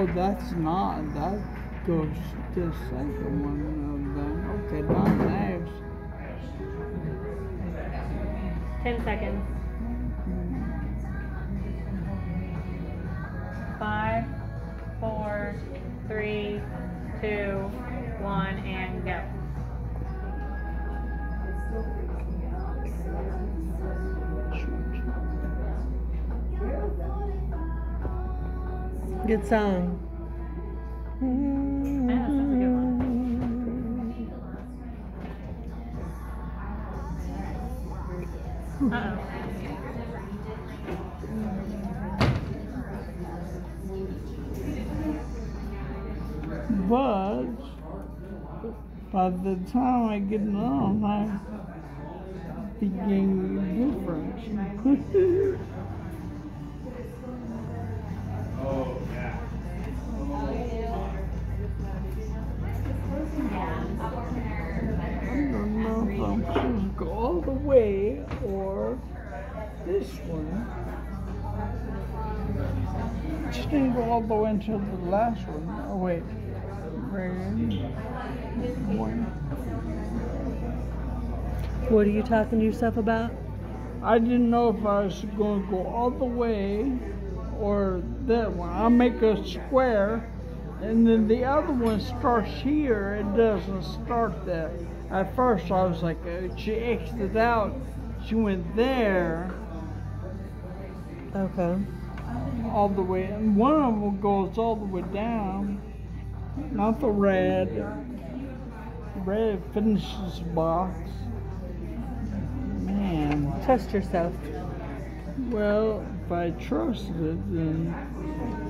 Oh, that's not. That goes to the second one. Um, then. Okay, nine knives. Ten seconds. Mm-hmm. Five, Good song. Yeah, that's a good one. But by the time I get it on, I begin different. all the way or this one. Just didn't go all the way until the last one. Oh wait. What are you talking to yourself about? I didn't know if I was going to go all the way or that one. I'll make a square and then the other one starts here. It doesn't start there. At first I was like, uh, she exited out. She went there Okay. all the way. And one of them goes all the way down. Not the red. Red finishes the box. Man. Trust yourself. Well, if I trusted it, then.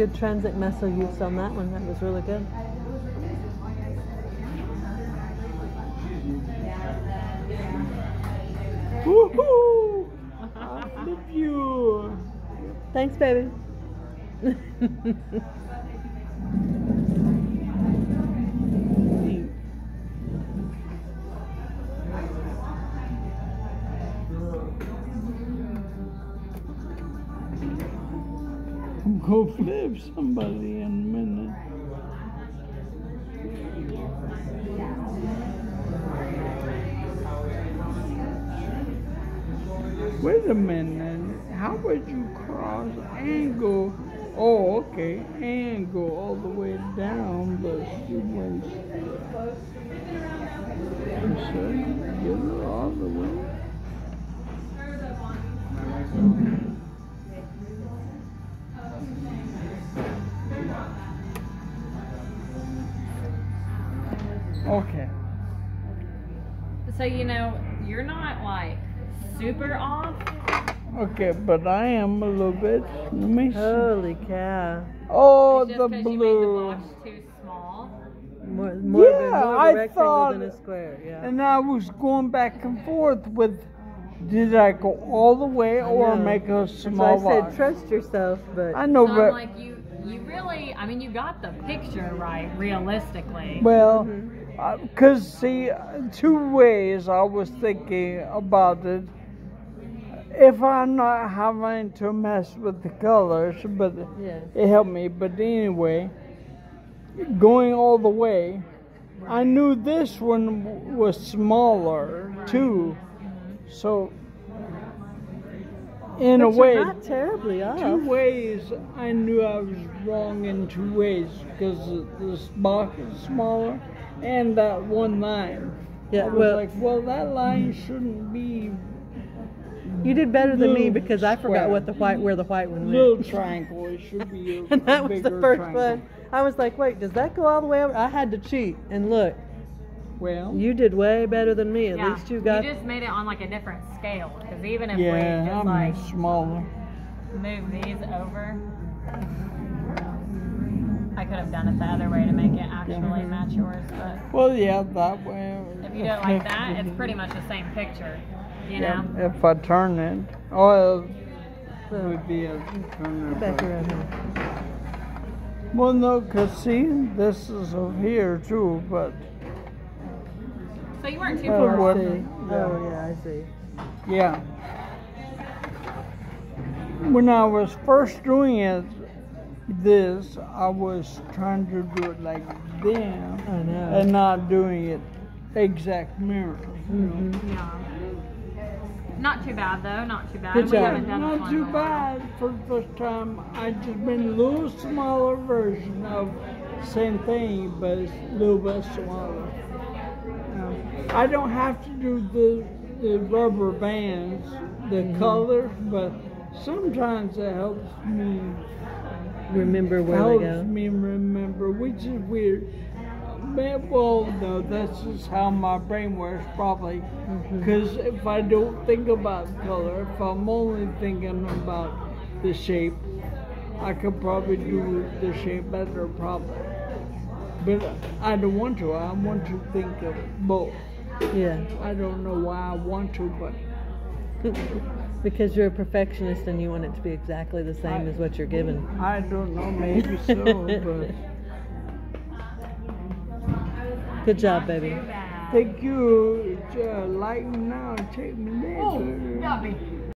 Good transit missile use on that one. That was really good. woohoo! I flip you. Thanks, baby. I'm flip somebody in a minute. Wait a minute. How would you cross go? Oh, okay, and go all the way down, but she went. So get her all the way. So you know, you're not like super off. Okay, but I am a little bit. Let me see. Holy cow. Oh, It's just you made the blue. box too small. More, more, of, a, Yeah, more of a I rectangle thought- than a square. Yeah. And I was going back and forth with did I go all the way or make a That's why small I said box? trust yourself, but I know, so but I'm like, you, you really, I mean, you got the picture right, realistically. well, Mm-hmm. Because see, two ways I was thinking about it. If I'm not having to mess with the colors, but yeah. it helped me. But anyway, going all the way, I knew this one was smaller too. So, in But a way, not terribly off. two ways, I knew I was wrong in two ways because this box is smaller and that one line. Yeah, I was well- like, well, that line shouldn't be You did better than me Little because I forgot square. what the white where the white one little went. triangle. It should be a, and that a was the first triangle. one. I was like, wait, does that go all the way over? I had to cheat and look. Well, You did way better than me. At yeah. least you got. You just made it on like a different scale. Because even if yeah, we just I'm like smaller. move these over, I could have done it the other way to make it actually match yours. But Well, yeah, that way. if you do it like that, it's pretty much the same picture. You Yeah, know? if I turn it, oh, it would be a turn it back back. around here. Well, no, cause see, this is over here too, but So you weren't too Oh, Oh, far I what- off. see. yeah. Oh, yeah, I see. yeah. When I was first doing it, this, I was trying to do it like them and not doing it exact mirror. you know. Mhm. Yeah. Not too bad though. Not too bad. Good we haven't done Not one too in bad for the first time. I just been a little smaller version of same thing, but it's a little bit smaller. Um, I don't have to do the the rubber bands, the Mm-hmm. colors, but sometimes it helps me Remember where they helps go. me remember, which is weird. Man, well, no, that's just how my brain works, probably. Mm-hmm. Because if I don't think about color, if I'm only thinking about the shape, I could probably do the shape better, probably. But I don't want to. I want to think of both. Yeah. I don't know why I want to, but because you're a perfectionist and you want it to be exactly the same I- as what you're given. I don't know. Maybe so, but Good job, baby. thank you. Uh, like now, take me there. Oh, got me.